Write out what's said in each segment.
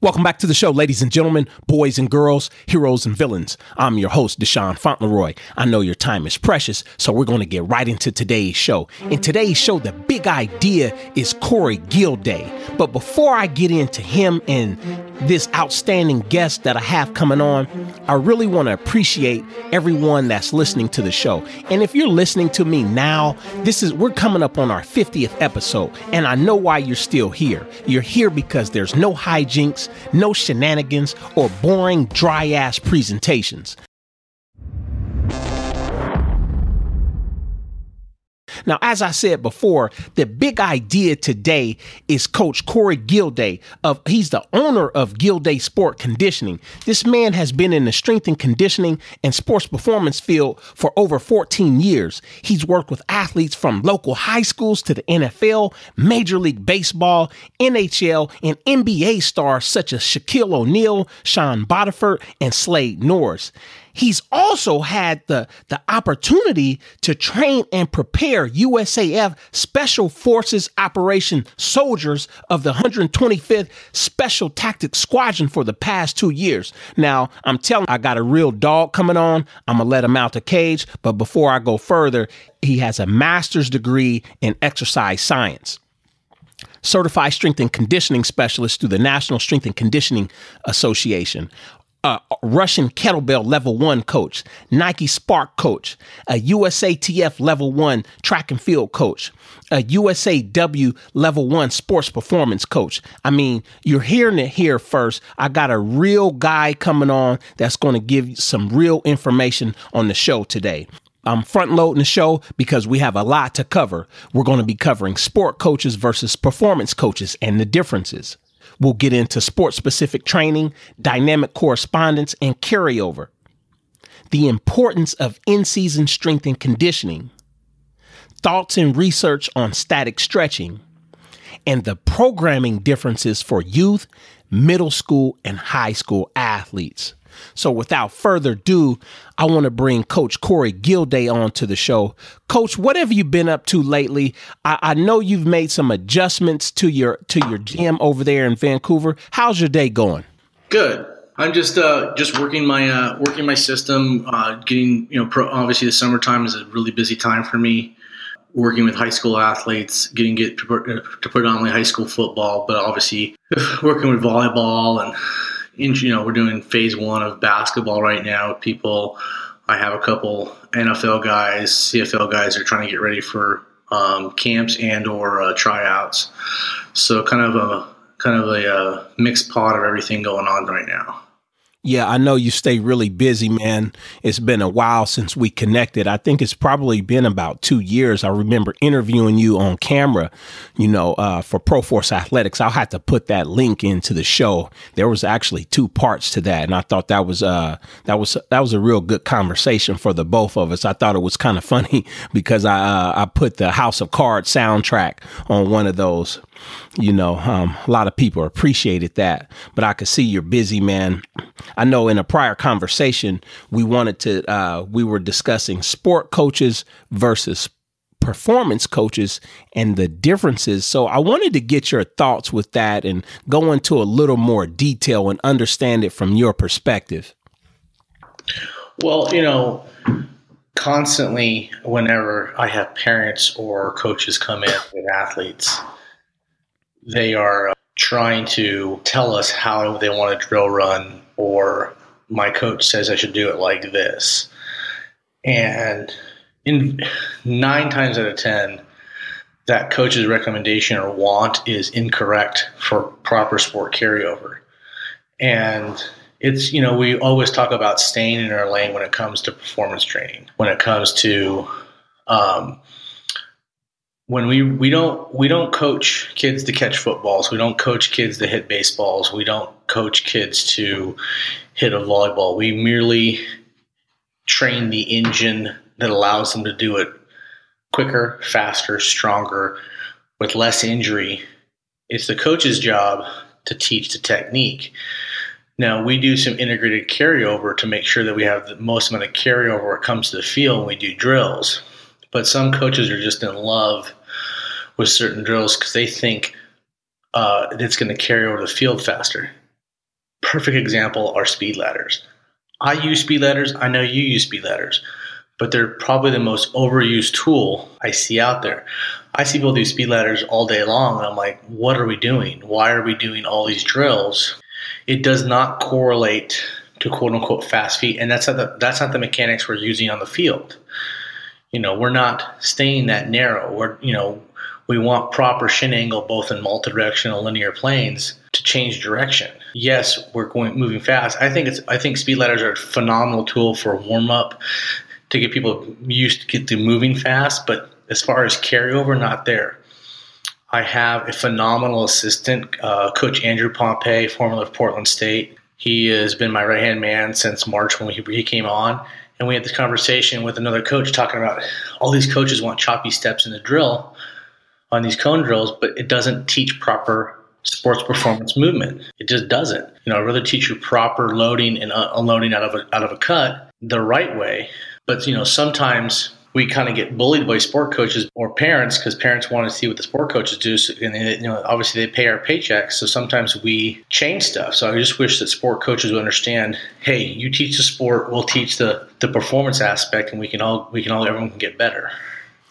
Welcome back to the show, ladies and gentlemen, boys and girls, heroes and villains. I'm your host, Deshaun Fauntleroy. I know your time is precious, so we're going to get right into today's show. In today's show, the big idea is Cory Gilday. But before I get into him and this outstanding guest that I have coming on, I really want to appreciate everyone that's listening to the show. And if you're listening to me now, this is we're coming up on our 50th episode, and I know why you're still here. You're here because there's no hijinks, no shenanigans, or boring, dry ass presentations. Now, as I said before, the big idea today is Coach Cory Gilday. Of he's the owner of Gilday Sport Conditioning. This man has been in the strength and conditioning and sports performance field for over 14 years. He's worked with athletes from local high schools to the NFL, Major League Baseball, NHL, and NBA stars such as Shaquille O'Neal, Shaun Bodiford, and Slade Norris. He's also had the, the opportunity to train and prepare USAF Special Forces Operation soldiers of the 125th Special Tactics Squadron for the past two years. Now, I'm telling I got a real dog coming on. I'm going to let him out the cage. But before I go further, he has a master's degree in exercise science certified strength and conditioning specialist through the National Strength and Conditioning Association, a Russian kettlebell level one coach, Nike SPARQ coach, a USATF level one track and field coach, a USAW level one sports performance coach. I mean, you're hearing it here first. I got a real guy coming on that's going to give you some real information on the show today. I'm front loading the show because we have a lot to cover. We're going to be covering sport coaches versus performance coaches and the differences. We'll get into sports specific training, dynamic correspondence, and carryover. The importance of in season strength and conditioning, thoughts and research on static stretching, and the programming differences for youth, middle school, and high school athletes. So without further ado, I want to bring Coach Cory Gilday on to the show. Coach, what have you been up to lately? I, I, know you've made some adjustments to your to your gym over there in Vancouver. How's your day going? Good. I'm just uh, just working my uh, working my system. Uh, getting you know, pro, obviously the summertime is a really busy time for me. Working with high school athletes, getting get to, to predominantly high school football, but obviously working with volleyball and you know, we're doing phase one of basketball right now. People, I have a couple NFL guys, CFL guys are trying to get ready for um, camps and or uh, tryouts. So kind of a kind of a, a uh, mixed pot of everything going on right now. Yeah, I know you stay really busy, man. It's been a while since we connected. I think it's probably been about two years. I remember interviewing you on camera, you know, uh, for Pro Force Athletics. I'll have to put that link into the show. There was actually two parts to that, and I thought that was uh, that was that was a real good conversation for the both of us. I thought it was kind of funny because I uh, I put the House of Cards soundtrack on one of those you know, um, a lot of people appreciated that, but I could see you're busy, man. I know in a prior conversation, we wanted to, uh, we were discussing sport coaches versus performance coaches and the differences. So I wanted to get your thoughts with that and go into a little more detail and understand it from your perspective. Well, you know, constantly, whenever I have parents or coaches come in with athletes, they are uh, trying to tell us how they want a drill run, or my coach says I should do it like this. And in nine times out of 10, that coach's recommendation or want is incorrect for proper sport carryover. And it's, you know, we always talk about staying in our lane when it comes to performance training, when it comes to um, when we we don't we don't coach kids to catch footballs. We don't coach kids to hit baseballs. We don't coach kids to hit a volleyball. We merely train the engine that allows them to do it quicker, faster, stronger, with less injury. It's the coach's job to teach the technique. Now we do some integrated carryover to make sure that we have the most amount of carryover when it comes to the field when we do drills. But some coaches are just in love with certain drills because they think uh, it's going to carry over the field faster. perfect example are speed ladders. I use speed ladders. I know you use speed ladders, but they're probably the most overused tool I see out there. I see people do speed ladders all day long, and I'm like, what are we doing? Why are we doing all these drills? It does not correlate to quote unquote fast feet, and that's not the that's not the mechanics we're using on the field. You know, we're not staying that narrow. We're you know, we want proper shin angle both in multi-directional linear planes to change direction. Yes, we're going moving fast. I think it's I think speed ladders are a phenomenal tool for warm up to get people used to get to moving fast, but as far as carryover, not there. I have a phenomenal assistant, uh, Coach Andrew Pompey, formerly of Portland State. He has been my right hand man since March when he, he came on. And we had this conversation with another coach talking about all these coaches want choppy steps in the drill on these cone drills, but it doesn't teach proper sports performance movement. It just doesn't. You know, I'd rather teach you proper loading and uh, unloading out of a, out of a cut the right way. But you know, sometimes we kind of get bullied by sport coaches or parents because parents want to see what the sport coaches do. So, and they, you know, obviously they pay our paychecks, so sometimes we change stuff. So I just wish that sport coaches would understand. Hey, you teach the sport, we'll teach the the performance aspect, and we can all we can all everyone can get better.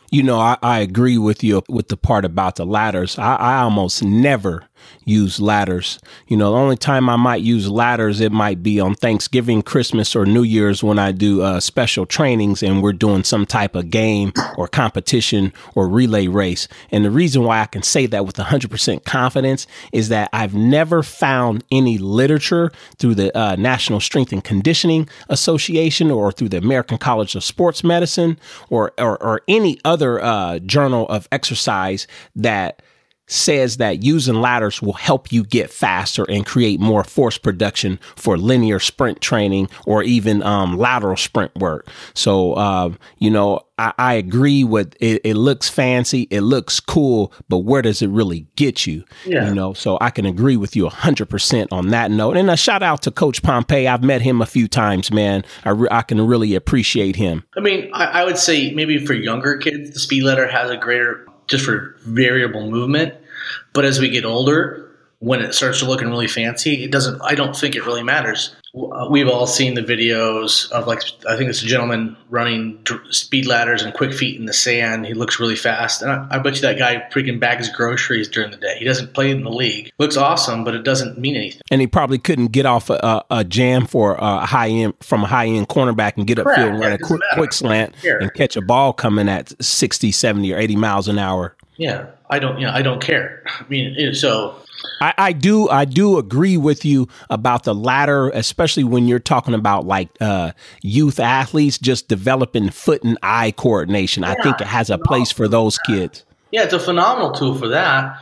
You know, I, I agree with you with the part about the ladders. I, I almost never use ladders. You know, the only time I might use ladders, it might be on Thanksgiving, Christmas, or New Year's when I do uh, special trainings and we're doing some type of game or competition or relay race. And the reason why I can say that with 100% confidence is that I've never found any literature through the uh, National Strength and Conditioning Association or through the American College of Sports Medicine or, or, or any other uh, journal of exercise that says that using ladders will help you get faster and create more force production for linear sprint training or even um, lateral sprint work. So, uh, you know, I, I agree with it, it, looks fancy, it looks cool, but where does it really get you? Yeah. You know, so I can agree with you 100% on that note. And a shout out to Coach Pompey. I've met him a few times, man. I, re- I can really appreciate him. I mean, I, I would say maybe for younger kids, the speed ladder has a greater just for variable movement. But as we get older, when it starts to looking really fancy, it doesn't. I don't think it really matters. We've all seen the videos of like I think it's a gentleman running speed ladders and quick feet in the sand. He looks really fast, and I, I, bet you that guy freaking bags groceries during the day. He doesn't play in the league. Looks awesome, but it doesn't mean anything. And he probably couldn't get off a, a jam for a high end from a high end cornerback and get upfield and run a quick, quick slant and catch a ball coming at 60, 70, or 80 miles an hour. Yeah, I don't. You know, I don't care. I mean, so I, I, do I do agree with you about the ladder, especially when you're talking about like uh, youth athletes just developing foot and eye coordination. Yeah, I think it has a place for those kids. Yeah, it's a phenomenal tool for that.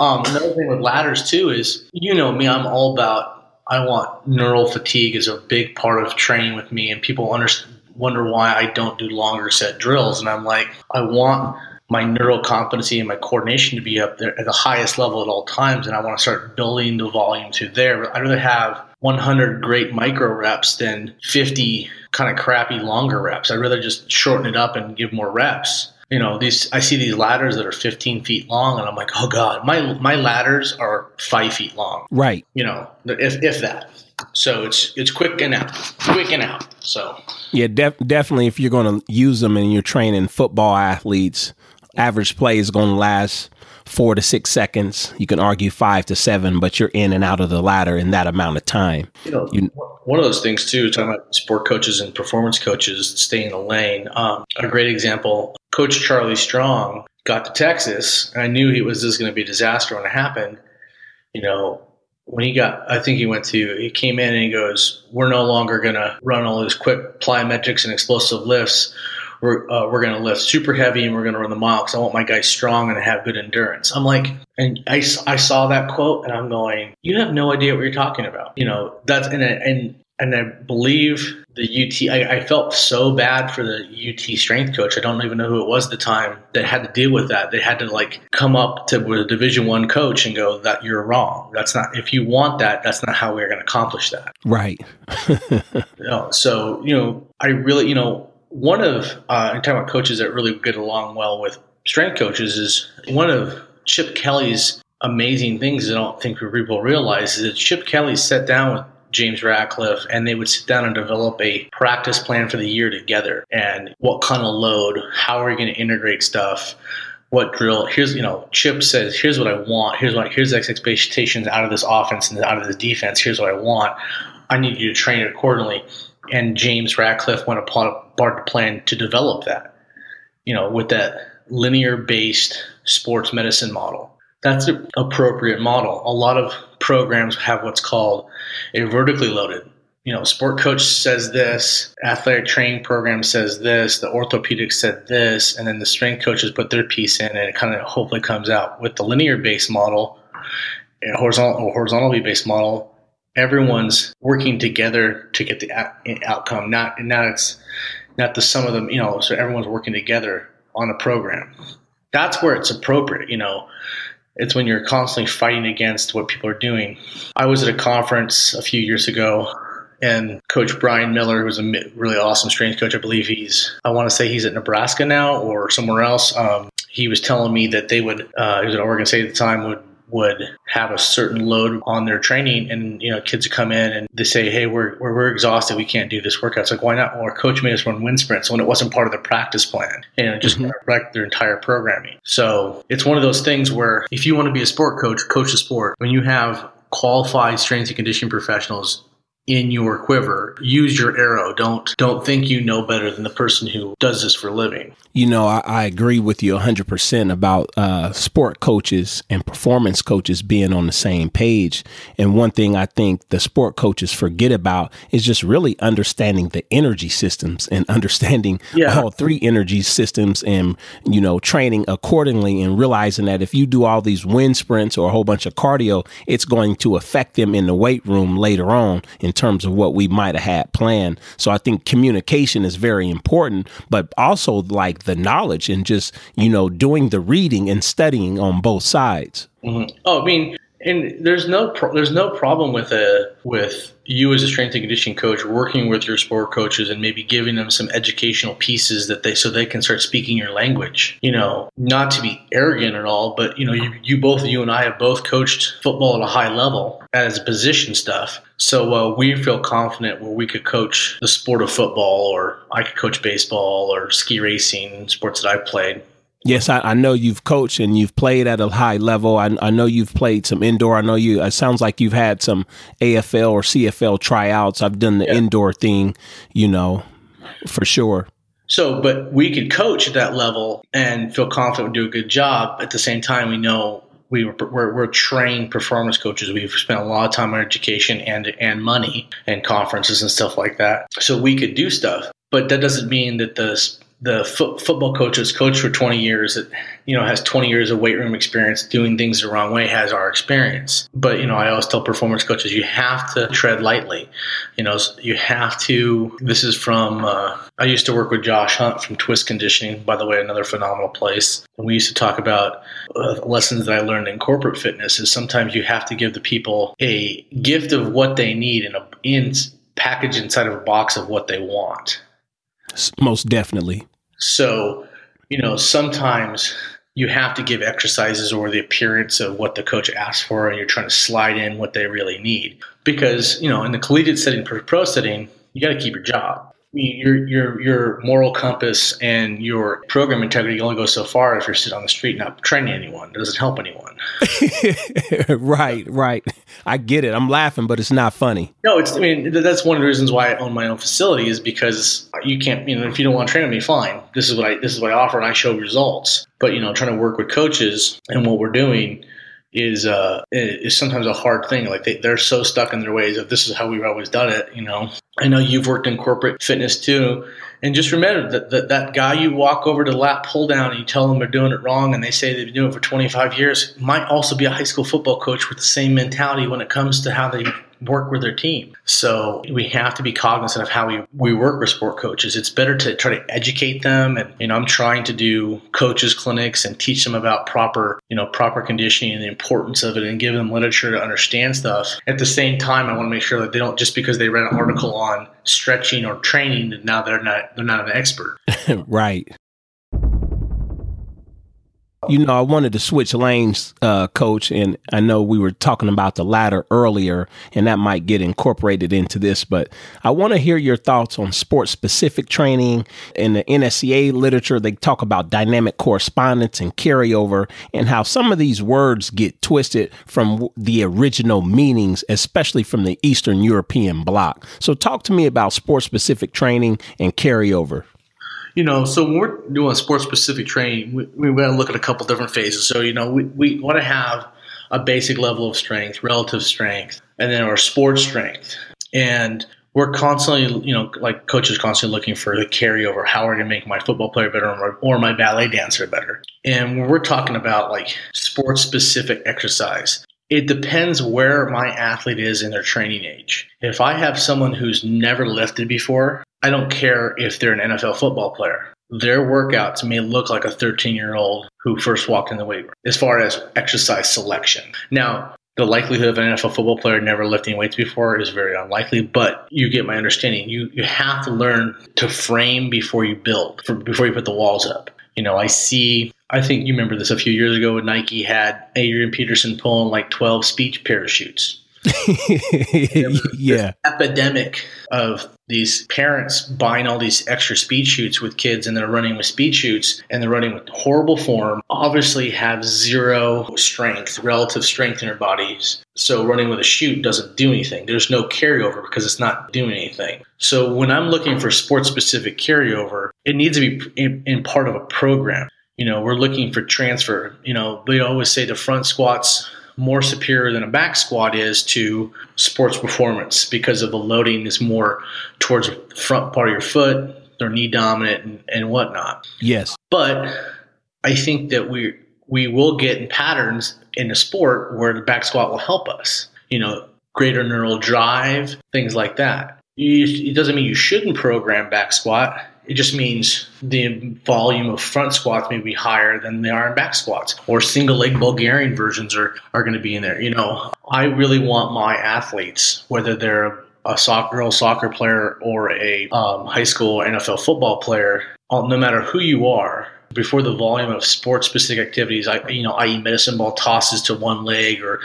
Um, another thing with ladders too is you know me, I'm all about I want neural fatigue is a big part of training with me, and people under, wonder why I don't do longer set drills, and I'm like I want my neural competency and my coordination to be up there at the highest level at all times. And I want to start building the volume to there. I'd rather have 100 great micro reps than 50 kind of crappy longer reps. I'd rather just shorten it up and give more reps. You know, these I see these ladders that are 15 feet long, and I'm like, oh god, my my ladders are five feet long. Right. You know, if if that. So it's it's quick and out, quick and out. So yeah, def- definitely. If you're going to use them and you're training football athletes, average play is going to last four to six seconds. You can argue five to seven, but you're in and out of the ladder in that amount of time. You know, you, one of those things too. Talking about sport coaches and performance coaches staying in the lane. Um, a great example: Coach Charlie Strong got to Texas, and I knew he was this going to be a disaster when it happened. You know, when he got, I think he went to, he came in and he goes, "We're no longer going to run all these quick plyometrics and explosive lifts." We're uh, we're going to lift super heavy and we're going to run the mile because I want my guys strong and have good endurance. I'm like, and I, I saw that quote and I'm going, you have no idea what you're talking about. You know, that's and and and I believe the UT. I, I felt so bad for the UT strength coach. I don't even know who it was at the time that had to deal with that. They had to like come up to with a Division One coach and go that you're wrong. That's not if you want that. That's not how we're going to accomplish that. Right. you know, so you know, I really you know one of uh, I'm talking about coaches that really get along well with strength coaches is one of Chip Kelly's amazing things that I don't think people realize is that Chip Kelly sat down with James Radcliffe, and they would sit down and develop a practice plan for the year together and what kind of load, how are you going to integrate stuff, what drill. Here's you know, Chip says, here's what I want. Here's what here's the expectations out of this offense and out of this defense. Here's what I want. I need you to train it accordingly. And James Radcliffe went upon the plan to develop that. You know, with that linear based sports medicine model. That's an appropriate model. A lot of programs have what's called a vertically loaded. You know, sport coach says this, athletic training program says this, the orthopedic said this, and then the strength coaches put their piece in, and it kind of hopefully comes out. With the linear based model, horizontal or horizontally based model, everyone's working together to get the outcome. Not not it's not the sum of them. You know, so everyone's working together on a program. That's where it's appropriate. You know, it's when you're constantly fighting against what people are doing. I was at a conference a few years ago and Coach Brian Miller, who's a really awesome strength coach, I believe he's, I want to say he's at Nebraska now or somewhere else. Um, he was telling me that they would, uh, he was at Oregon State at the time, would would have a certain load on their training and you know kids come in and they say hey we're, we're, we're exhausted. We can't do this workout. It's like why not? Well our coach made us run wind sprints when it wasn't part of the practice plan and it just mm-hmm. wrecked their entire programming. So it's one of those things where if you want to be a sport coach coach a sport. When you have qualified strength and conditioning professionals in your quiver. Use your arrow. Don't don't think you know better than the person who does this for a living. You know, I, I agree with you 100% about uh, sport coaches and performance coaches being on the same page. And one thing I think the sport coaches forget about is just really understanding the energy systems and understanding yeah. all three energy systems and, you know, training accordingly and realizing that if you do all these wind sprints or a whole bunch of cardio, it's going to affect them in the weight room later on in terms of what we might have had planned. So I think communication is very important, but also like the knowledge and just, you know, doing the reading and studying on both sides. Mm-hmm. Oh, I mean, and there's no pro- there's no problem with a with you as a strength and conditioning coach working with your sport coaches and maybe giving them some educational pieces that they so they can start speaking your language. You know, not to be arrogant at all, but you know, you, you both you and I have both coached football at a high level as position stuff. So uh, we feel confident where we could coach the sport of football, or I could coach baseball or ski racing, sports that i've played Yes, I, I, know you've coached and you've played at a high level. I, I, know you've played some indoor. I know you. It sounds like you've had some AFL or CFL tryouts. I've done the yeah. indoor thing, you know, for sure. So, but we could coach at that level and feel confident we do a good job. At the same time, we know we were, we're, we're, trained performance coaches. We've spent a lot of time on education and and money and conferences and stuff like that. So we could do stuff, but that doesn't mean that the the fo- football coach has coached for 20 years that you know has 20 years of weight room experience doing things the wrong way has our experience. But you know i always tell performance coaches you have to tread lightly. You know you have to this is from uh, i used to work with josh hunt from twist conditioning by the way another phenomenal place. And we used to talk about uh, lessons that i learned in corporate fitness is sometimes you have to give the people a gift of what they need in a in package inside of a box of what they want. Most definitely. So, you know, sometimes you have to give exercises or the appearance of what the coach asks for, and you're trying to slide in what they really need. Because, you know, in the collegiate setting, pro setting, you got to keep your job your your your moral compass and your program integrity only goes so far if you're sitting on the street not training anyone. It doesn't help anyone. right, right. I get it. I'm laughing, but it's not funny. No, it's. I mean, that's one of the reasons why I own my own facility is because you can't. You know, if you don't want to train me, fine. This is what I this is what I offer, and I show results. But you know, trying to work with coaches and what we're doing is uh is sometimes a hard thing. Like they, they're so stuck in their ways of this is how we've always done it, you know. I know you've worked in corporate fitness too. And just remember that, that that guy you walk over to lap pull down and you tell them they're doing it wrong and they say they've been doing it for 25 years might also be a high school football coach with the same mentality when it comes to how they work with their team. So we have to be cognizant of how we, we work with sport coaches. It's better to try to educate them. And, you know, I'm trying to do coaches clinics and teach them about proper, you know, proper conditioning and the importance of it and give them literature to understand stuff. At the same time, I want to make sure that they don't just because they read an article on stretching or training that now they're not, they're not an expert. right. You know, I wanted to switch lanes, uh, coach, and I know we were talking about the ladder earlier, and that might get incorporated into this, but I want to hear your thoughts on sports specific training. In the NSCA literature, they talk about dynamic correspondence and carryover, and how some of these words get twisted from the original meanings, especially from the Eastern European bloc. So, talk to me about sports specific training and carryover you know, so when we're doing sports specific training, we, we got to look at a couple different phases. So, you know, we, we want to have a basic level of strength, relative strength, and then our sports strength. And we're constantly, you know, like coaches constantly looking for the carryover. How are we going to make my football player better or, or my ballet dancer better? And when we're talking about like sports specific exercise, it depends where my athlete is in their training age. If I have someone who's never lifted before, I don't care if they're an NFL football player. Their workouts may look like a 13 year old who first walked in the weight room as far as exercise selection. Now, the likelihood of an NFL football player never lifting weights before is very unlikely, but you get my understanding. You, you have to learn to frame before you build, for, before you put the walls up. You know, I see, I think you remember this a few years ago when Nike had Adrian Peterson pulling like 12 speech parachutes. yeah. epidemic of these parents buying all these extra speed chutes with kids and they're running with speed chutes and they're running with horrible form, obviously have zero strength, relative strength in their bodies. So running with a chute doesn't do anything. There's no carryover because it's not doing anything. So when I'm looking for sports specific carryover, it needs to be in, in part of a program. You know, we're looking for transfer. You know, we always say the front squats more superior than a back squat is to sports performance because of the loading is more towards the front part of your foot, they're knee dominant and, and whatnot. Yes. But I think that we we will get in patterns in the sport where the back squat will help us. You know, greater neural drive, things like that. You, it doesn't mean you shouldn't program back squat. It just means the volume of front squats may be higher than they are in back squats, or single leg Bulgarian versions are, are going to be in there. You know, I really want my athletes, whether they're a soccer girl soccer player or a um, high school NFL football player, no matter who you are, before the volume of sports specific activities, I, you know, i.e., medicine ball tosses to one leg or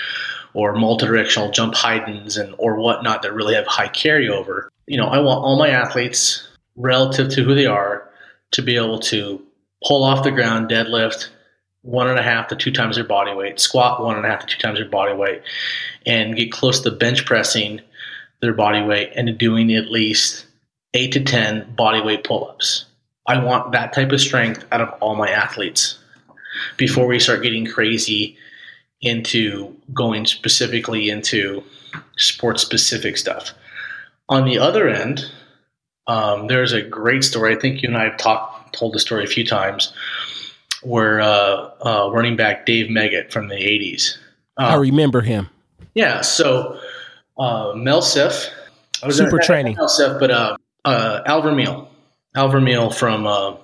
or multi-directional jump heightens and or whatnot that really have high carryover. You know, I want all my athletes relative to who they are to be able to pull off the ground, deadlift one and a half to two times their body weight, squat one and a half to two times their body weight, and get close to bench pressing their body weight and doing at least eight to 10 body weight pull ups. I want that type of strength out of all my athletes before we start getting crazy into going specifically into sports specific stuff. On the other end, um, there's a great story. I think you and I have talked, told the story a few times, where uh, uh, running back Dave Meggett from the '80s. I um, remember him. Yeah. So uh, Mel Siff, I was super training. Mel Siff, but uh, uh, Al Vermeil, Al Vermeil from uh,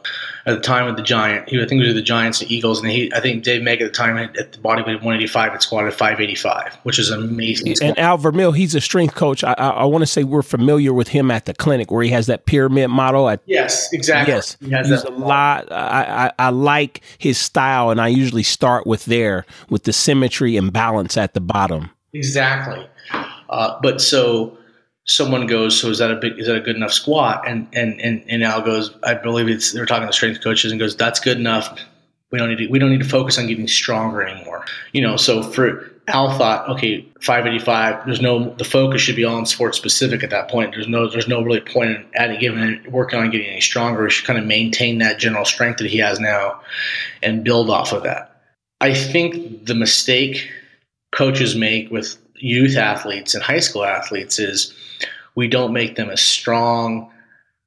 at the time of the Giant. He I think it was the Giants and Eagles, and he I think Dave Meggett the time at the body weight of 185 had squatted 585, which is amazing. And Al Vermeil, he's a strength coach. I, I, I want to say we're familiar with him at the clinic where he has that pyramid model. At, yes, exactly. Yes, he has a lot. I, I I like his style, and I usually start with there with the symmetry and balance at the bottom. Exactly. Uh, but so someone goes, "So is that a big? Is that a good enough squat?" And and and, and Al goes, "I believe it's." They're talking to strength coaches and goes, "That's good enough. We don't need to. We don't need to focus on getting stronger anymore." You know. So for Al thought, okay, 585. There's no. The focus should be on sports specific at that point. There's no. There's no really point in adding, giving, working on getting any stronger. He should kind of maintain that general strength that he has now, and build off of that. I think the mistake coaches make with youth athletes and high school athletes is we don't make them as strong.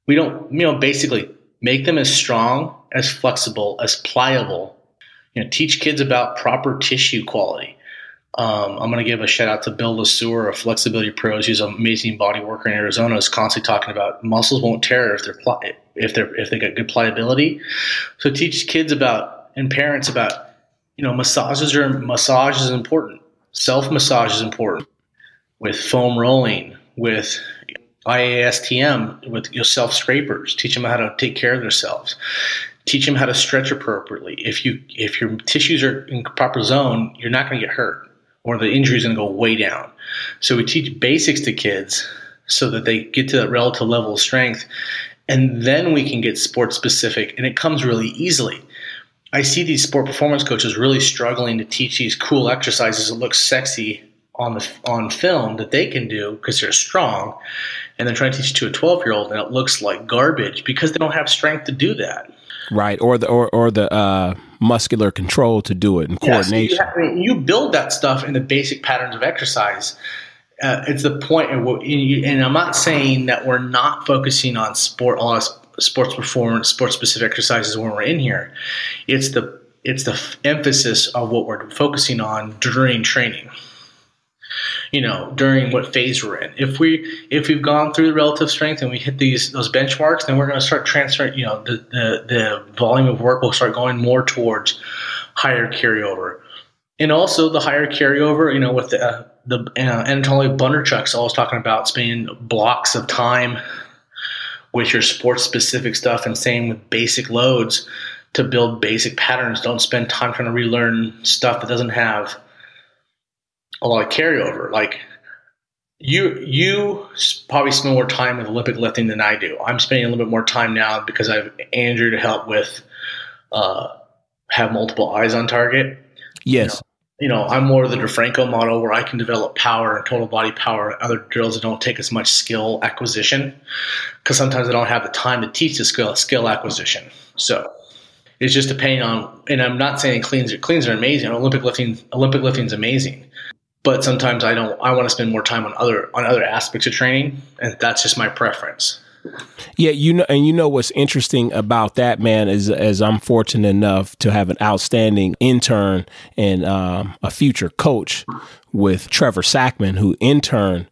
We don't, you know, basically make them as strong, as flexible, as pliable. You know, teach kids about proper tissue quality. Um, I'm going to give a shout out to Bill Lesueur of Flexibility Pros. He's an amazing body worker in Arizona. Is constantly talking about muscles won't tear if they're pli- if they're if they got good pliability. So teach kids about and parents about you know massages are massage is important. Self massage is important with foam rolling, with IASTM with your self scrapers, teach them how to take care of themselves, Teach them how to stretch appropriately. If you if your tissues are in proper zone, you're not going to get hurt, or the injury is going to go way down. So we teach basics to kids so that they get to that relative level of strength, and then we can get sport specific, and it comes really easily. I see these sport performance coaches really struggling to teach these cool exercises that look sexy on the on film that they can do because they're strong, and they're trying to teach it to a 12 year old and it looks like garbage because they don't have strength to do that. Right, or the or or the uh, muscular control to do it and coordination. Yeah, so you, have, you, build that stuff in the basic patterns of exercise. Uh, it's the point, and I'm not saying that we're not focusing on sport, a of sports performance, sports specific exercises when we're in here. It's the it's the emphasis of what we're focusing on during training you know, during what phase we're in. If we if we've gone through the relative strength and we hit these those benchmarks, then we're going to start transferring. You know, the, the the volume of work will start going more towards higher carryover, and also the higher carryover. You know, with the uh, the uh, Anatoly Bondarchuk's always talking about spending blocks of time with your sports specific stuff, and same with basic loads to build basic patterns. Don't spend time trying to relearn stuff that doesn't have a lot of carryover. Like you, you probably spend more time with Olympic lifting than I do. I'm spending a little bit more time now because I have Andrew to help with, uh, have multiple eyes on target. Yes. You know, I'm more of the DeFranco model where I can develop power and total body power. Other drills that don't take as much skill acquisition because sometimes I don't have the time to teach the skill skill acquisition. So it's just depending on. And I'm not saying cleans are cleans are amazing. Olympic lifting Olympic lifting is amazing but sometimes I don't. I want to spend more time on other on other aspects of training, and that's just my preference. Yeah, you know, and you know what's interesting about that man is, as I'm fortunate enough to have an outstanding intern and um, a future coach with Trevor Sackman, who interned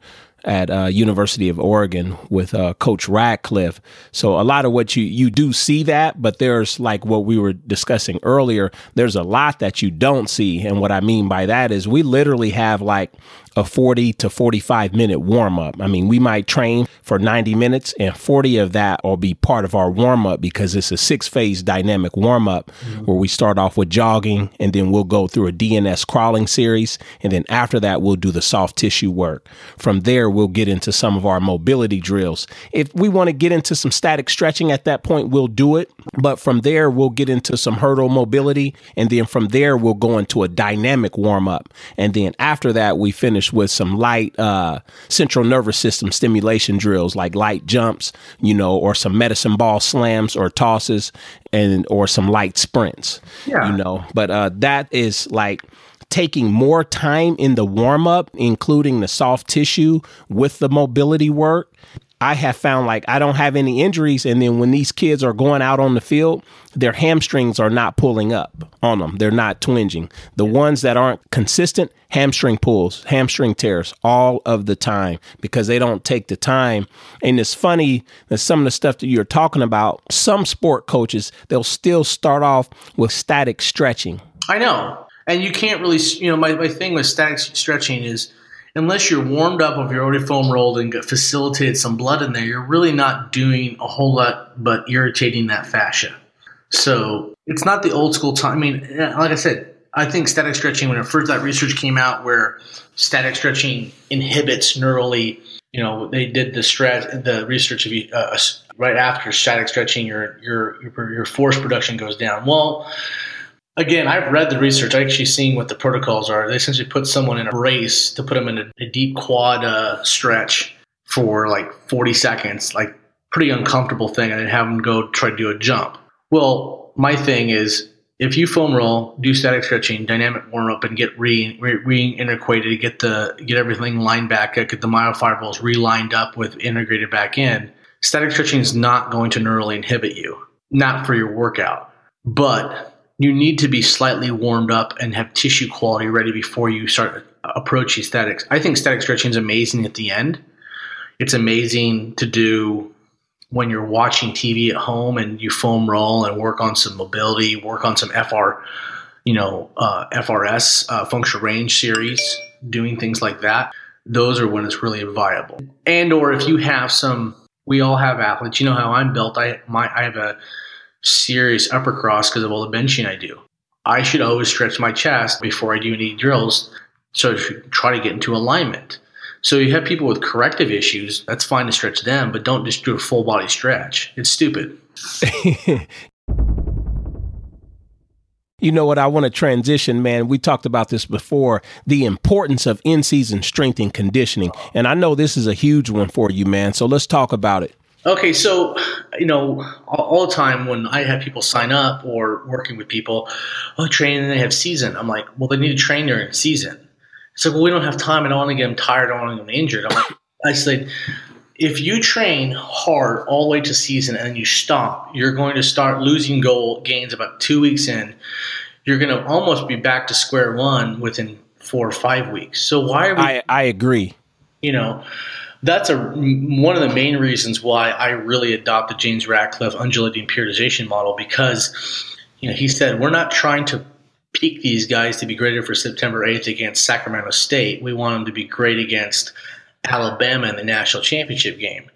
at uh, University of Oregon with uh, Coach Radcliffe. So a lot of what you you do see that, but there's like what we were discussing earlier. There's a lot that you don't see, and what I mean by that is we literally have like a 40 to 45 minute warm up. I mean, we might train for 90 minutes and 40 of that will be part of our warm up because it's a six phase dynamic warm up mm-hmm. where we start off with jogging and then we'll go through a DNS crawling series. And then after that, we'll do the soft tissue work. From there, we'll get into some of our mobility drills. If we want to get into some static stretching at that point, we'll do it. But from there, we'll get into some hurdle mobility. And then from there, we'll go into a dynamic warm up. And then after that, we finish with some light uh, central nervous system stimulation drills like light jumps, you know, or some medicine ball slams or tosses and or some light sprints. Yeah. You know, but uh, that is like taking more time in the warm up, including the soft tissue with the mobility work I have found like I don't have any injuries. And then when these kids are going out on the field, their hamstrings are not pulling up on them. They're not twinging. The ones that aren't consistent, hamstring pulls, hamstring tears all of the time because they don't take the time. And it's funny that some of the stuff that you're talking about, some sport coaches, they'll still start off with static stretching. I know. And you can't really, you know, my, my thing with static stretching is unless you're warmed up if you're already foam rolled and facilitated some blood in there, you're really not doing a whole lot but irritating that fascia. So it's not the old school time. I mean, like I said, I think static stretching, when first that research came out where static stretching inhibits neurally, you know, they did the strat, the research of uh, right after static stretching, your, your, your force production goes down. Well, again, I've read the research. I actually seen what the protocols are. They essentially put someone in a race to put them in a, a deep quad uh, stretch for like 40 seconds, like pretty uncomfortable thing, and then have them go try to do a jump. Well, my thing is if you foam roll, do static stretching, dynamic warm up, and get re reintegrated, get the get everything lined back, up, get the myofibrils relined up with integrated back in. Static stretching is not going to neurally inhibit you, not for your workout, but you need to be slightly warmed up and have tissue quality ready before you start approach statics. I think static stretching is amazing at the end. It's amazing to do when you're watching TV at home and you foam roll and work on some mobility, work on some FR, you know, uh, FRS, uh, functional range series, doing things like that. Those are when it's really viable. And or if you have some, we all have athletes. You know how I'm built. I my I have a serious upper cross because of all the benching I do. I should always stretch my chest before I do any drills so I try to get into alignment. So you have people with corrective issues, that's fine to stretch them, but don't just do a full body stretch. It's stupid. You know what? I want to transition, man. We talked about this before the importance of in season strength and conditioning. And I know this is a huge one for you, man. So let's talk about it. Okay, so you know, all, the time when I have people sign up or working with people, oh, training they have season. I'm like, well, they need to train during season. It's like, well, we don't have time. I don't want to get them tired. I don't want to get them injured. I'm like, I said, if you train hard all the way to season and then you stop, you're going to start losing goal gains about two weeks in. You're going to almost be back to square one within four or five weeks. So why are we? I, I agree. You know, that's a one of the main reasons why I really adopted James Radcliffe undulating periodization model because you know he said we're not trying to peak these guys to be graded for September 8th against Sacramento State. We want them to be great against Alabama in the national championship game.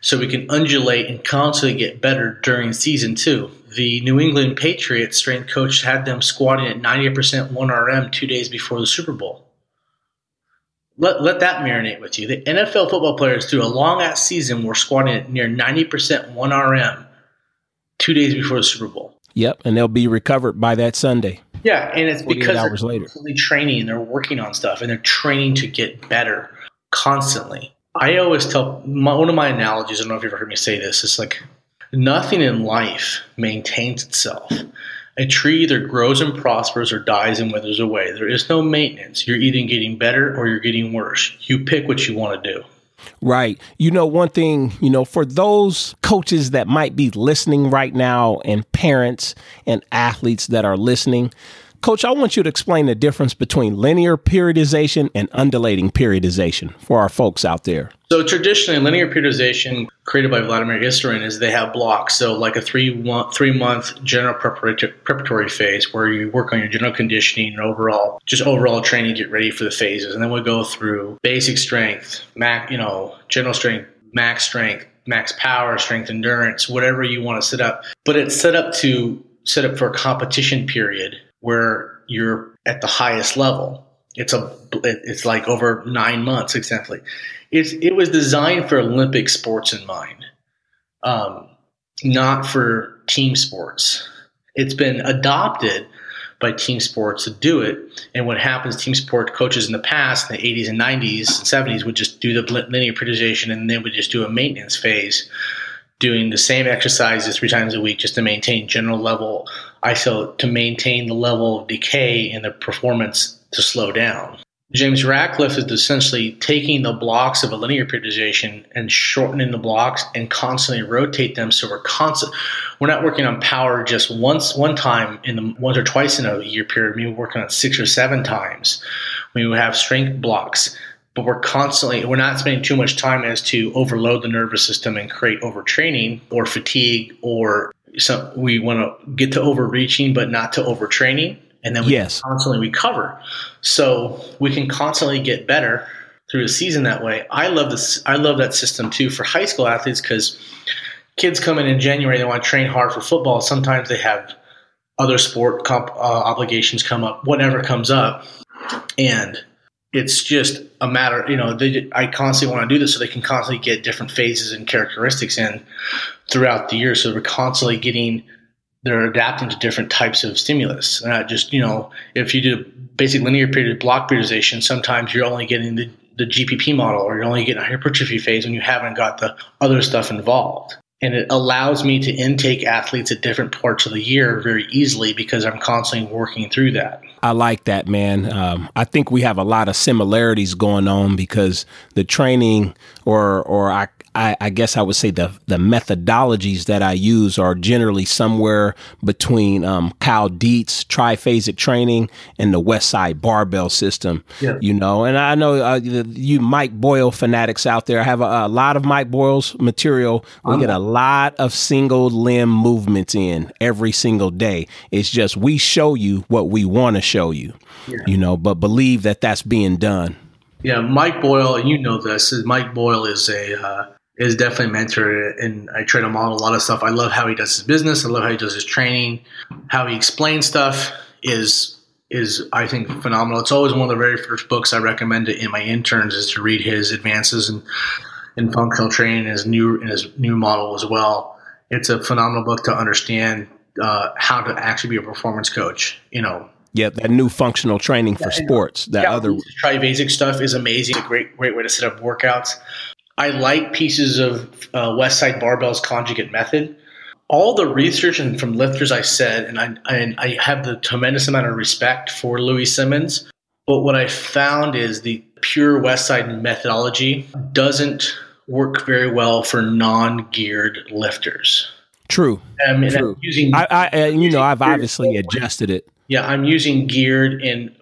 So we can undulate and constantly get better during season two. The New England Patriots strength coach had them squatting at 90% 1RM two days before the Super Bowl let, let that marinate with you. The NFL football players through a long ass season were squatting at near 90% 1RM two days before the Super Bowl. Yep, and they'll be recovered by that Sunday. Yeah, and it's because hours they're constantly training and they're working on stuff and they're training to get better constantly. I always tell my, one of my analogies. I don't know if you've ever heard me say this. It's like nothing in life maintains itself. A tree either grows and prospers or dies and withers away. There is no maintenance. You're either getting better or you're getting worse. You pick what you want to do. Right. You know, one thing, you know, for those coaches that might be listening right now and parents and athletes that are listening, Coach, I want you to explain the difference between linear periodization and undulating periodization for our folks out there. So traditionally, linear periodization created by Vladimir Issurin is they have blocks. So like a three one, three month general preparatory phase where you work on your general conditioning and overall just overall training, get ready for the phases, and then we go through basic strength, max, you know, general strength, max strength, max power, strength endurance, whatever you want to set up. But it's set up to set up for a competition period where you're at the highest level. It's a it's like over nine months exactly. It's it was designed for Olympic sports in mind, um, not for team sports. It's been adopted by team sports to do it. And what happens, team sport coaches in the past, in the 80s and 90s and 70s, would just do the linear periodization and then would just do a maintenance phase, doing the same exercises three times a week just to maintain general level ISO to maintain the level of decay and the performance to slow down. James Radcliffe is essentially taking the blocks of a linear periodization and shortening the blocks and constantly rotate them. So we're constant. We're not working on power just once, one time in the once or twice in a year period. Maybe we're working on six or seven times. We have strength blocks, but we're constantly. We're not spending too much time as to overload the nervous system and create overtraining or fatigue or so we want to get to overreaching, but not to overtraining, and then we yes. constantly recover. So we can constantly get better through the season that way. I love this. I love that system too for high school athletes because kids come in in January, they want to train hard for football. Sometimes they have other sport comp, uh, obligations come up, whatever comes up, and it's just a matter, you know, they, I constantly want to do this so they can constantly get different phases and characteristics in throughout the year. So they're constantly getting, they're adapting to different types of stimulus. Not just, you know, if you do basic linear period block periodization, sometimes you're only getting the, the GPP model or you're only getting a hypertrophy phase when you haven't got the other stuff involved and it allows me to intake athletes at different parts of the year very easily because I'm constantly working through that. I like that, man. Um, I think we have a lot of similarities going on because the training, or or I I, I, guess I would say the the methodologies that I use are generally somewhere between um, Cal Dietz triphasic training and the West Side barbell system. Yeah. You know, and I know uh, you Mike Boyle fanatics out there. I have a, a lot of Mike Boyle's material. We I'm get a lot of single limb movements in every single day. It's just we show you what we want to show you. Yeah. You know, but believe that that's being done. Yeah, Mike Boyle, you know this. Mike Boyle is a uh, is definitely mentor, and I try to model a lot of stuff. I love how he does his business. I love how he does his training, how he explains stuff is is I think phenomenal. It's always one of the very first books I recommend to in my interns is to read his advances in, in functional training and his new in his new model as well. It's a phenomenal book to understand uh, how to actually be a performance coach. You know, yeah, that new functional training for yeah, sports. That yeah, other Triphasic stuff is amazing. A great great way to set up workouts. I like pieces of uh, Westside Barbell's conjugate method all the research and from lifters I said, and I, and I have the tremendous amount of respect for Louie Simmons. But what I found is the pure West Side methodology doesn't work very well for non-geared lifters. True. I mean, True. I'm using, I, I, you know, I've obviously adjusted it. Yeah, I'm using geared in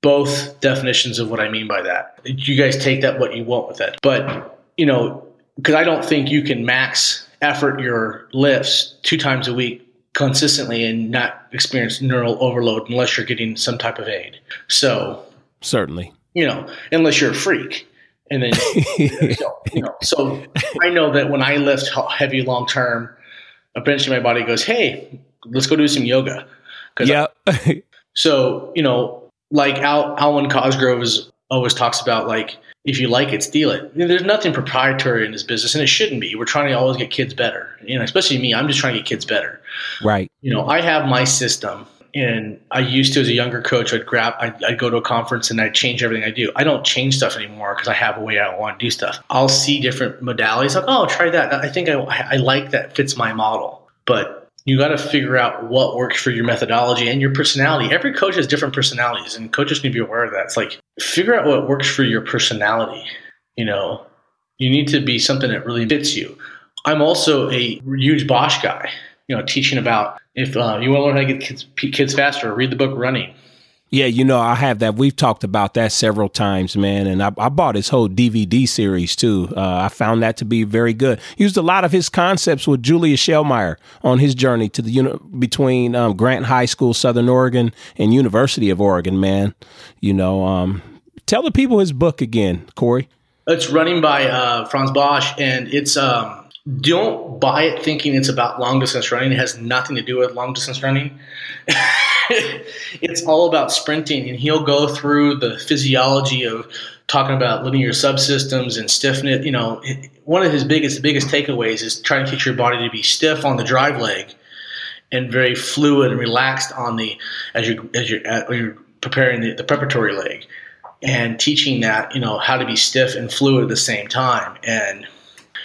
both definitions of what I mean by that. You guys take that what you want with it, but you know, because I don't think you can max effort your lifts two times a week consistently and not experience neural overload unless you're getting some type of aid. So certainly, you know, unless you're a freak. And then, so, you know, so I know that when I lift heavy long term, eventually my body goes, Hey, let's go do some yoga. Yeah. so, you know, like Al, Alwyn Cosgrove is, always talks about like, if you like it, steal it. You know, there's nothing proprietary in this business, and it shouldn't be. We're trying to always get kids better. You know, especially me. I'm just trying to get kids better. Right. You know, I have my system, and I used to as a younger coach. I'd grab, I'd, I'd go to a conference, and I'd change everything I do. I don't change stuff anymore because I have a way I want to do stuff. I'll see different modalities, like, oh, try that. I think I, I like that fits my model, but you got to figure out what works for your methodology and your personality. Every coach has different personalities, and coaches need to be aware of that. It's like figure out what works for your personality. You know, you need to be something that really fits you. I'm also a huge Bosch guy. You know, teaching about if uh, you want to learn how to get kids, kids faster, read the book Running. Yeah, you know, I have that. We've talked about that several times, man. And I, I bought his whole DVD series too. Uh, I found that to be very good. Used a lot of his concepts with Julius Schellmeyer on his journey to the uni- between um, Grant High School, Southern Oregon, and University of Oregon. Man, you know, um, tell the people his book again, Cory. It's running by uh, Frans Bosch, and it's um, don't buy it thinking it's about long distance running. It has nothing to do with long distance running. it's all about sprinting, and he'll go through the physiology of talking about linear subsystems and stiffness. You know, one of his biggest biggest takeaways is trying to teach your body to be stiff on the drive leg and very fluid and relaxed on the as you as you're, as you're preparing the, the preparatory leg, and teaching that you know how to be stiff and fluid at the same time. And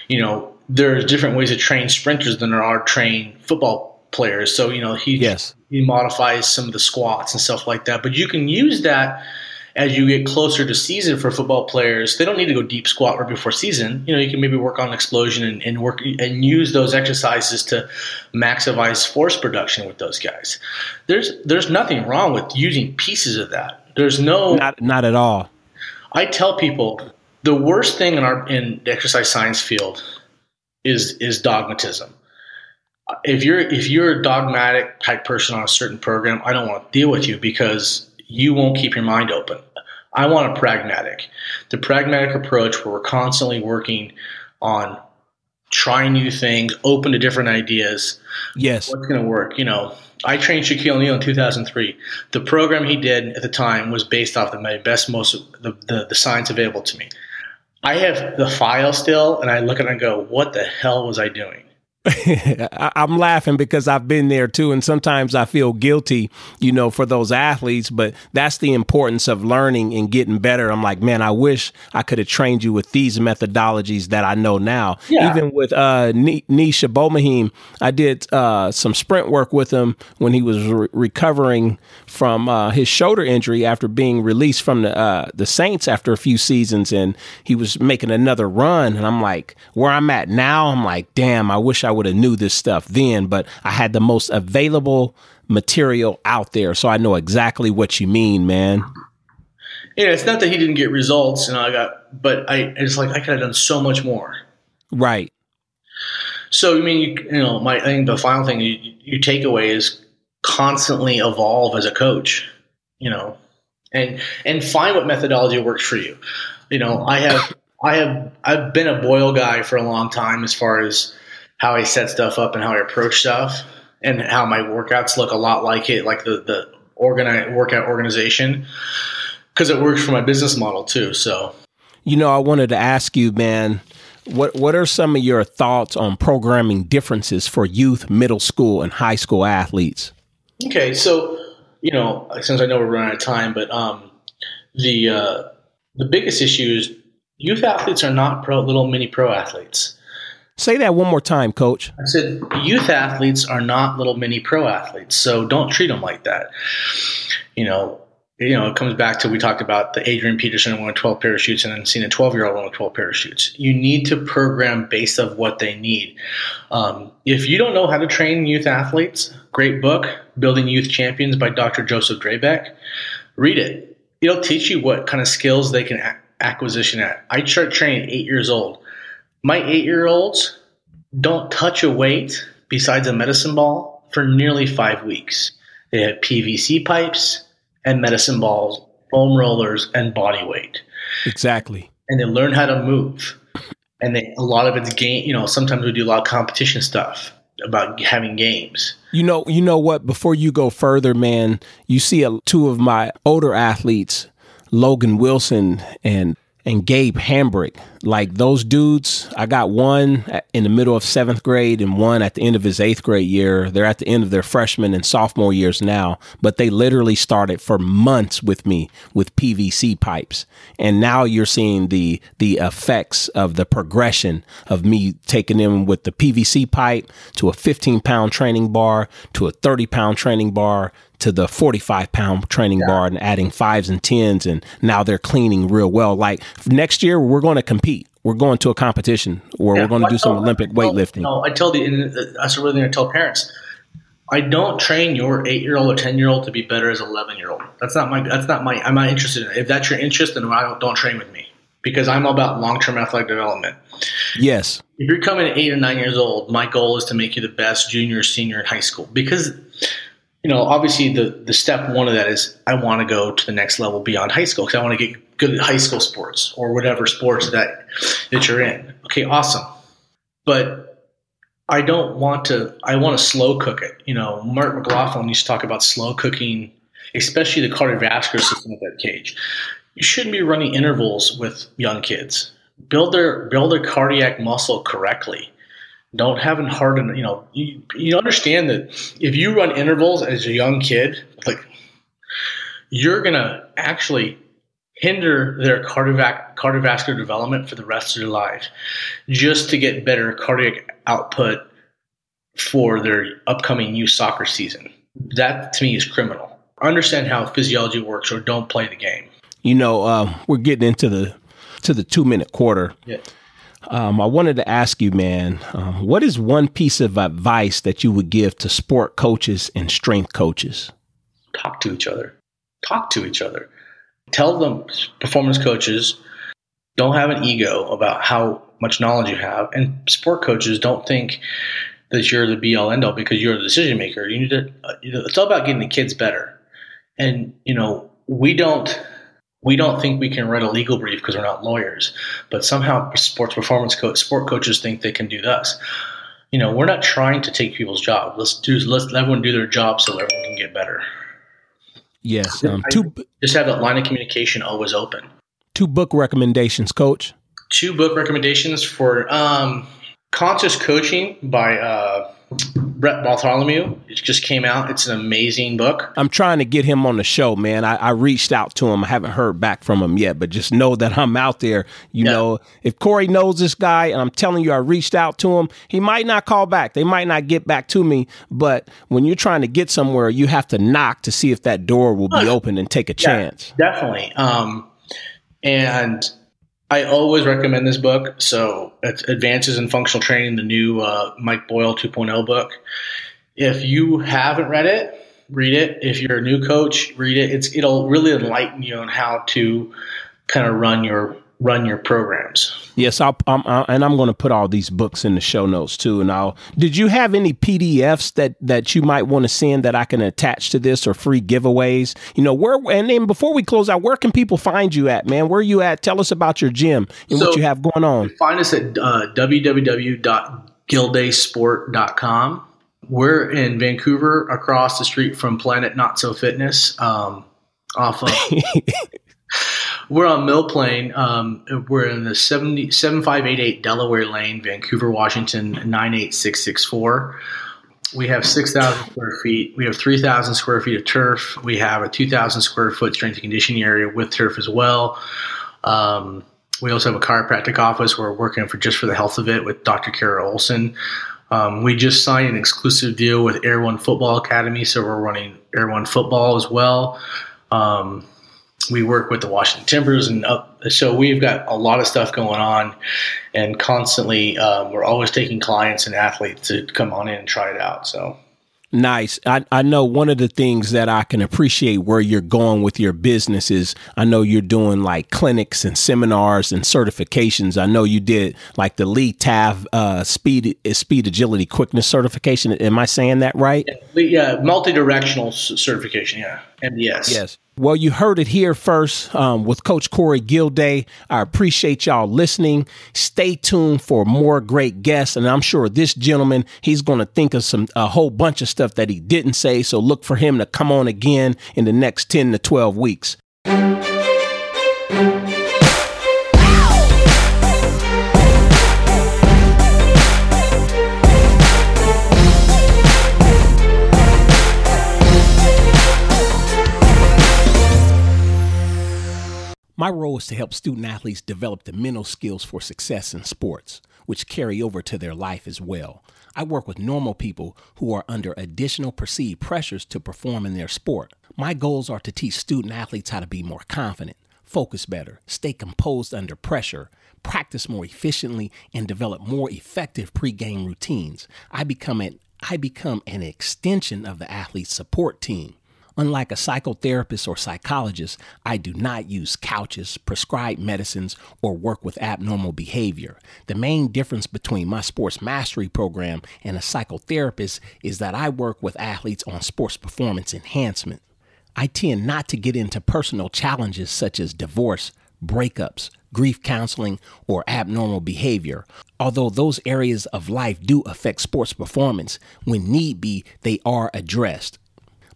you know, there's different ways to train sprinters than there are train football players. So you know he yes. he modifies some of the squats and stuff like that. But you can use that as you get closer to season for football players. They don't need to go deep squat right before season. You know you can maybe work on explosion and, and work and use those exercises to maximize force production with those guys. There's there's nothing wrong with using pieces of that. There's no not not at all. I tell people the worst thing in our in the exercise science field is is dogmatism if you're if you're a dogmatic type person on a certain program, I don't want to deal with you because you won't keep your mind open. I want a pragmatic, the pragmatic approach where we're constantly working on trying new things, open to different ideas. Yes, what's going to work? You know, I trained Shaquille O'Neal in 2003. The program he did at the time was based off of my best, most the, the, the science available to me. I have the file still, and I look at it and go, "What the hell was I doing?" I'm laughing because I've been there too. And sometimes I feel guilty, you know, for those athletes, but that's the importance of learning and getting better. I'm like, man, I wish I could have trained you with these methodologies that I know now. Yeah. Even with uh, Nisha Bomahim, I did uh, some sprint work with him when he was re- recovering from uh, his shoulder injury after being released from the, uh, the Saints after a few seasons. And he was making another run. And I'm like, where I'm at now, I'm like, damn, I wish I would have knew this stuff then, but I had the most available material out there, so I know exactly what you mean, man. Yeah, it's not that he didn't get results, and I got, but I it's like I could have done so much more. Right. So I mean, you, you know, my I think the final thing you, you take away is constantly evolve as a coach. You know, and and find what methodology works for you. You know, I have I have I've been a Boyle guy for a long time as far as how I set stuff up and how I approach stuff and how my workouts look a lot like it, like the the organize workout organization, because it works for my business model too. So, you know, I wanted to ask you, man. What what are some of your thoughts on programming differences for youth, middle school, and high school athletes? Okay, so you know, since I know we're running out of time, but um, the uh, the biggest issue is youth athletes are not pro little mini pro athletes. Say that one more time, coach. I said youth athletes are not little mini pro athletes, so don't treat them like that. You know, you know, it comes back to we talked about the Adrian Peterson won 12 parachutes and then seeing a 12 year old win 12 parachutes. You need to program based of what they need. Um, if you don't know how to train youth athletes, great book, Building Youth Champions by Dr. Joseph Drabik. Read it. It'll teach you what kind of skills they can acquisition at. I start training eight years old. My eight year olds don't touch a weight besides a medicine ball for nearly five weeks. They have PVC pipes and medicine balls, foam rollers, and body weight. Exactly. And they learn how to move. And they, a lot of it's game. You know, sometimes we do a lot of competition stuff about having games. You know, you know what? Before you go further, man, you see a, two of my older athletes, Logan Wilson and and Gabe Hambrick. Like those dudes, I got one in the middle of seventh grade and one at the end of his eighth grade year. They're at the end of their freshman and sophomore years now, but they literally started for months with me with PVC pipes. And now you're seeing the the effects of the progression of me taking them with the PVC pipe to a 15 pound training bar to a 30 pound training bar to the 45 pound training yeah. bar and adding fives and tens and now they're cleaning real well like next year we're going to compete we're going to a competition or yeah, we're going to do some olympic weightlifting. no i tell you that's uh, really going to tell parents i don't train your eight year old or 10 year old to be better as 11 year old that's not my that's not my i'm not interested in it if that's your interest then I don't, don't train with me? Because i'm about long-term athletic development. Yes. If you're coming at eight or nine years old my goal is to make you the best junior senior in high school. Because you know, obviously the the step one of that is I want to go to the next level beyond high school because I want to get good at high school sports or whatever sports that that you're in. Okay, awesome. But I don't want to. I want to slow cook it. You know, Mark McLaughlin used to talk about slow cooking, especially the cardiovascular system of that cage. You shouldn't be running intervals with young kids. Build their build their cardiac muscle correctly don't have it hard and you know you, you understand that if you run intervals as a young kid like you're gonna actually hinder their cardiac cardiovascular development for the rest of their life just to get better cardiac output for their upcoming youth soccer season that to me is criminal understand how physiology works or don't play the game you know uh, we're getting into the to the two minute quarter yeah um, I wanted to ask you, man, um, what is one piece of advice that you would give to sport coaches and strength coaches? Talk to each other. Talk to each other. Tell them, performance coaches, don't have an ego about how much knowledge you have. And sport coaches don't think that you're the be all end all because you're the decision maker. You need to, uh, you know, it's all about getting the kids better. And, you know, we don't we don't think we can write a legal brief because we're not lawyers, but somehow sports performance co- sport coaches think they can do this. You know, we're not trying to take people's job. Let's do let's let everyone do their job so everyone can get better. Yes, um, two, just have that line of communication always open. Two book recommendations, Coach. Two book recommendations for um, conscious coaching by uh, Brett Bartholomew. It just came out. It's an amazing book. I'm trying to get him on the show, man. I, I reached out to him. I haven't heard back from him yet, but just know that I'm out there. You yeah. know, if Cory knows this guy, and I'm telling you, I reached out to him, he might not call back. They might not get back to me. But when you're trying to get somewhere, you have to knock to see if that door will be open and take a chance. Definitely. Um, and I always recommend this book. So it's Advances in Functional Training, the new uh, Mike Boyle 2.0 book. If you haven't read it, read it. If you're a new coach, read it. It's it'll really enlighten you on how to kind of run your run your programs. Yes, I'll, um, uh, and I'm going to put all these books in the show notes too. And I'll. Did you have any PDFs that that you might want to send that I can attach to this or free giveaways? You know where? And then before we close out, where can people find you at, man? Where are you at? Tell us about your gym and so what you have going on. Find us at uh, www.gildaysport.com. We're in Vancouver, across the street from Planet Not So Fitness. Um, off of We're on Mill Plain. Um, we're in the 70, 7588 Delaware Lane, Vancouver, Washington, 98664. We have 6,000 square feet. We have 3,000 square feet of turf. We have a 2,000 square foot strength and conditioning area with turf as well. Um, we also have a chiropractic office. We're working for just for the health of it with Dr. Kara Olson. Um, we just signed an exclusive deal with Air One Football Academy, so we're running Air One Football as well. Um, we work with the Washington Timbers, and up, so we've got a lot of stuff going on, and constantly um, we're always taking clients and athletes to come on in and try it out. So Nice. I, I know one of the things that I can appreciate where you're going with your business is I know you're doing like clinics and seminars and certifications. I know you did like the Lee Taft uh, speed speed agility quickness certification. Am I saying that right? Yeah, yeah multi-directional certification. Yeah, MDS. Yes. Well, you heard it here first um, with Coach Cory Gilday. I appreciate y'all listening. Stay tuned for more great guests, and I'm sure this gentleman he's going to think of some a whole bunch of stuff that he didn't say. So look for him to come on again in the next ten to twelve weeks. My role is to help student athletes develop the mental skills for success in sports, which carry over to their life as well. I work with normal people who are under additional perceived pressures to perform in their sport. My goals are to teach student athletes how to be more confident, focus better, stay composed under pressure, practice more efficiently, and develop more effective pregame routines. I become an I become an extension of the athlete's support team. Unlike a psychotherapist or psychologist, I do not use couches, prescribe medicines, or work with abnormal behavior. The main difference between my sports mastery program and a psychotherapist is that I work with athletes on sports performance enhancement. I tend not to get into personal challenges such as divorce, breakups, grief counseling, or abnormal behavior. Although those areas of life do affect sports performance, when need be, they are addressed.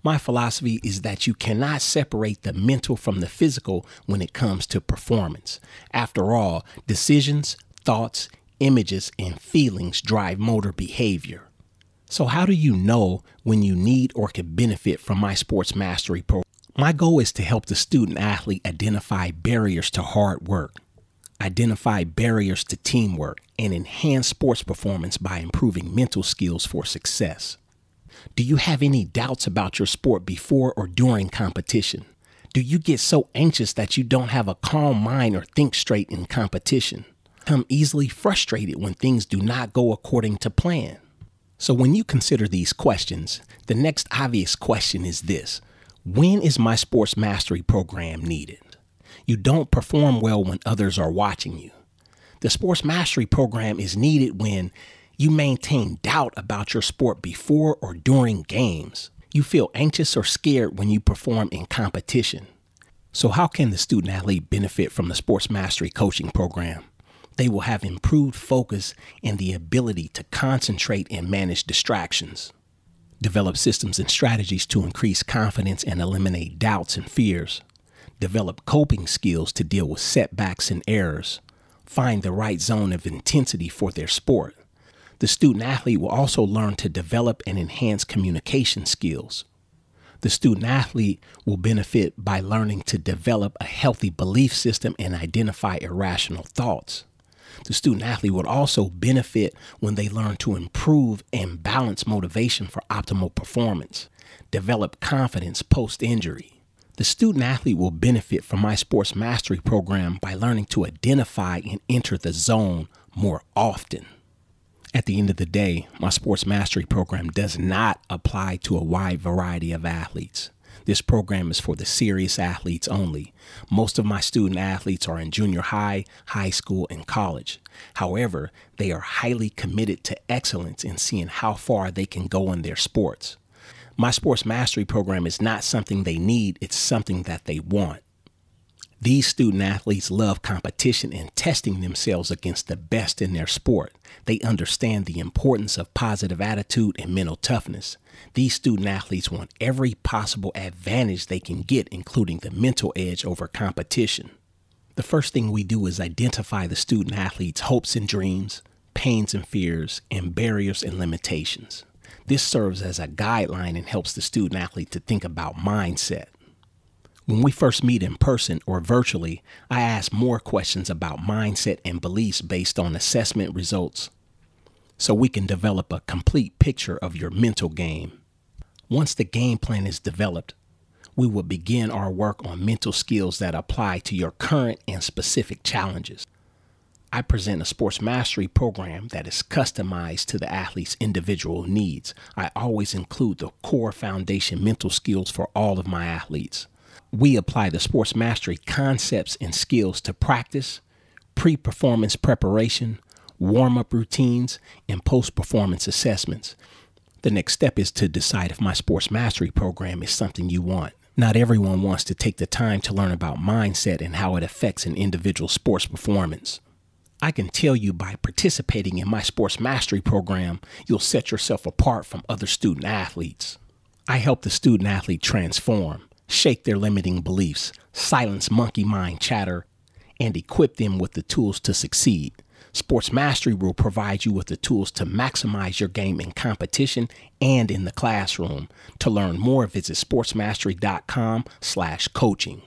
My philosophy is that you cannot separate the mental from the physical when it comes to performance. After all, decisions, thoughts, images, and feelings drive motor behavior. So, how do you know when you need or can benefit from my sports mastery program? My goal is to help the student athlete identify barriers to hard work, identify barriers to teamwork, and enhance sports performance by improving mental skills for success. Do you have any doubts about your sport before or during competition? Do you get so anxious that you don't have a calm mind or think straight in competition? Become easily frustrated when things do not go according to plan? So, when you consider these questions, the next obvious question is this When is my sports mastery program needed? You don't perform well when others are watching you. The sports mastery program is needed when you maintain doubt about your sport before or during games. You feel anxious or scared when you perform in competition. So, how can the student athlete benefit from the Sports Mastery Coaching Program? They will have improved focus and the ability to concentrate and manage distractions. Develop systems and strategies to increase confidence and eliminate doubts and fears. Develop coping skills to deal with setbacks and errors. Find the right zone of intensity for their sport the student athlete will also learn to develop and enhance communication skills. The student athlete will benefit by learning to develop a healthy belief system and identify irrational thoughts. The student athlete would also benefit when they learn to improve and balance motivation for optimal performance, develop confidence post injury. The student athlete will benefit from my sports mastery program by learning to identify and enter the zone more often. At the end of the day, my sports mastery program does not apply to a wide variety of athletes. This program is for the serious athletes only. Most of my student athletes are in junior high, high school, and college. However, they are highly committed to excellence in seeing how far they can go in their sports. My sports mastery program is not something they need, it's something that they want. These student athletes love competition and testing themselves against the best in their sport. They understand the importance of positive attitude and mental toughness. These student athletes want every possible advantage they can get, including the mental edge over competition. The first thing we do is identify the student athlete's hopes and dreams, pains and fears, and barriers and limitations. This serves as a guideline and helps the student athlete to think about mindset. When we first meet in person or virtually, I ask more questions about mindset and beliefs based on assessment results so we can develop a complete picture of your mental game. Once the game plan is developed, we will begin our work on mental skills that apply to your current and specific challenges. I present a sports mastery program that is customized to the athlete's individual needs. I always include the core foundation mental skills for all of my athletes we apply the sports mastery concepts and skills to practice, pre performance preparation, warm up routines, and post performance assessments. The next step is to decide if my sports mastery program is something you want. Not everyone wants to take the time to learn about mindset and how it affects an individual sports performance. I can tell you by participating in my sports mastery program, you'll set yourself apart from other student athletes. I help the student athlete transform shake their limiting beliefs, silence monkey mind chatter, and equip them with the tools to succeed. Sports Mastery will provide you with the tools to maximize your game in competition and in the classroom. To learn more, visit sportsmastery.com slash coaching.